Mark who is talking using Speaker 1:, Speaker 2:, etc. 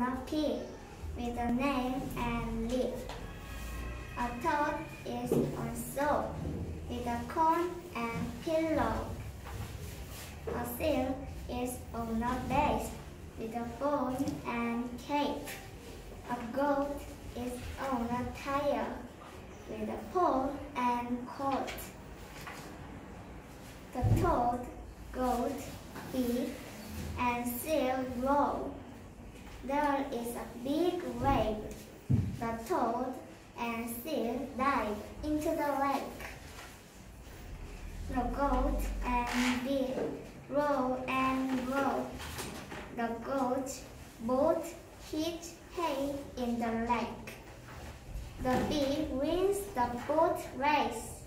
Speaker 1: on a pig with a name and leaf. A toad is on soap with a cone and pillow. A seal is on a base with a bone and cape. A goat is on a tire with a pole and coat. The toad, goat, pig, and seal roll. There is a big wave. The toad and seal dive into the lake. The goat and pig roll and roll. The goat both hit hay in the lake. The bee wins the boat race.